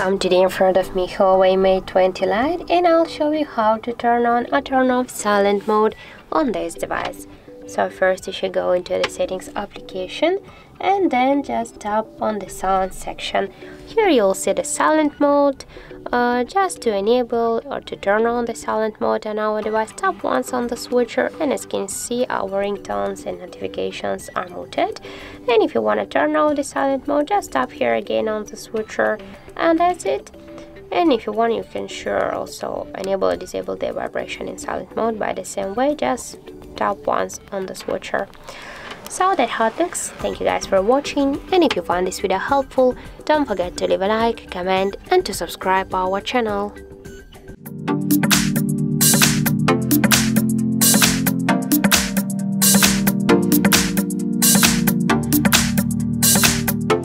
Welcome today in front of me Huawei Mate 20 Lite and I'll show you how to turn on or turn off silent mode on this device. So first you should go into the settings application and then just tap on the sound section. Here you'll see the silent mode. Uh, just to enable or to turn on the silent mode on our device, tap once on the switcher and as you can see our ringtones and notifications are muted. And if you want to turn on the silent mode, just tap here again on the switcher and that's it and if you want you can sure also enable or disable the vibration in silent mode by the same way just tap once on the switcher so that how it looks. Thank you guys for watching and if you found this video helpful don't forget to leave a like comment and to subscribe our channel